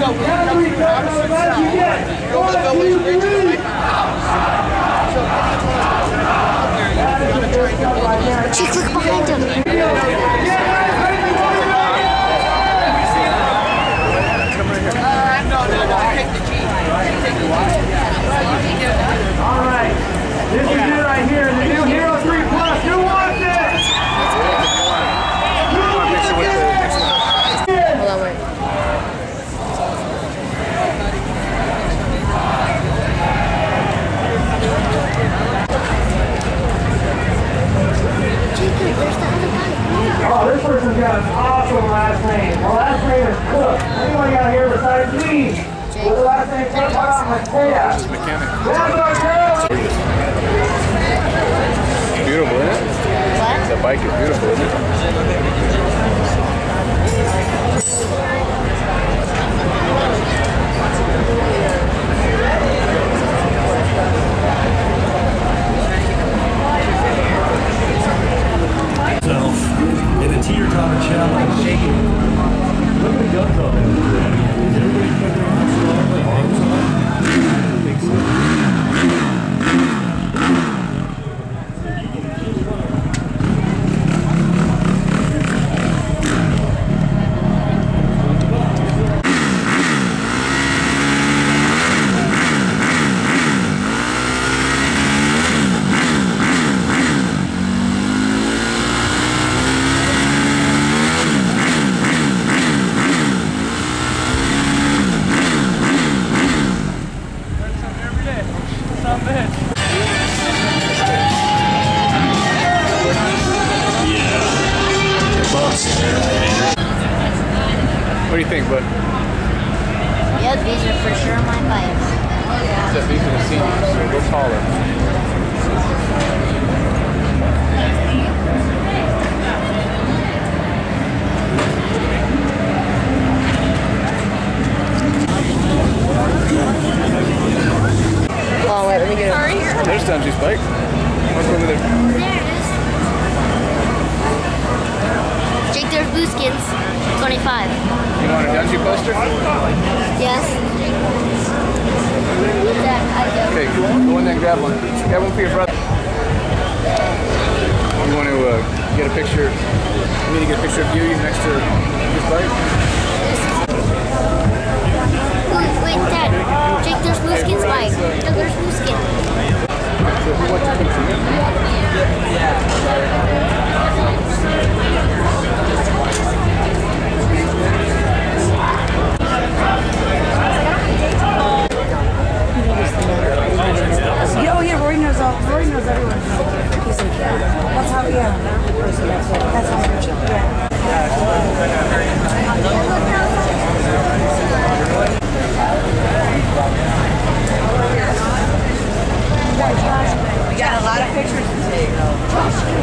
Every time on you get. Go to the One, village. two, three. Chick, look behind him. All right. This is it right here. This person's got an awesome last name. The last name is Cook. Anyone out here besides me? With the last name Cook, how about Mattea? That's our girl. Beautiful, isn't it? What? That bike is beautiful, isn't it? Think, bud? Yeah, these are for sure my bikes. Except these are the seniors, so go taller. Oh, wait, let me get it. There's Dungey's bike. Look over there. There it is. Jake, there's blue skins. 25. You want a Dungey poster? Yes. That, I do. Okay, go in there and grab one. Grab one for your brother. You want to uh, get a picture? You need to get a picture of you next to this bike? knows everyone. He's like, yeah, that's how, yeah, that's how we reach yeah. We got a lot of pictures to take, though.